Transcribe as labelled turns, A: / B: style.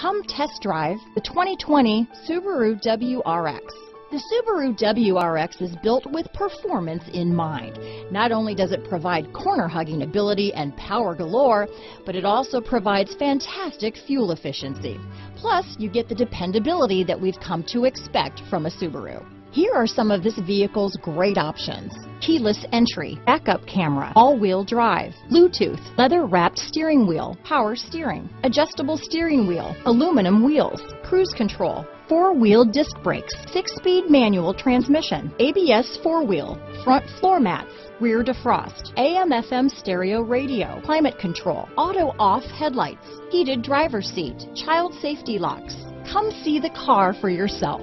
A: Come test drive the 2020 Subaru WRX. The Subaru WRX is built with performance in mind. Not only does it provide corner-hugging ability and power galore, but it also provides fantastic fuel efficiency. Plus, you get the dependability that we've come to expect from a Subaru. Here are some of this vehicle's great options. Keyless entry, backup camera, all-wheel drive, Bluetooth, leather-wrapped steering wheel, power steering, adjustable steering wheel, aluminum wheels, cruise control, four-wheel disc brakes, six-speed manual transmission, ABS four-wheel, front floor mats, rear defrost, AM FM stereo radio, climate control, auto off headlights, heated driver seat, child safety locks. Come see the car for yourself.